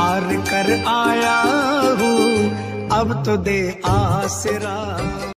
हार कर आया हूँ अब तो दे आसरा।